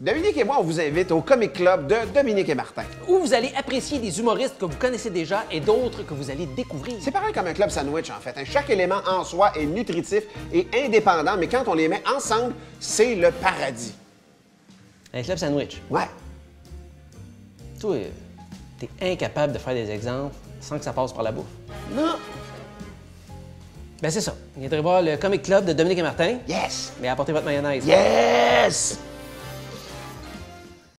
Dominique et moi, on vous invite au Comic Club de Dominique et Martin. Où vous allez apprécier des humoristes que vous connaissez déjà et d'autres que vous allez découvrir. C'est pareil comme un club sandwich, en fait. Chaque élément en soi est nutritif et indépendant, mais quand on les met ensemble, c'est le paradis. Un club sandwich. Ouais. Toi, t'es incapable de faire des exemples sans que ça passe par la bouffe. Non. Ben c'est ça. Viendrez voir le Comic Club de Dominique et Martin, Yes. mais apportez votre mayonnaise. Yes!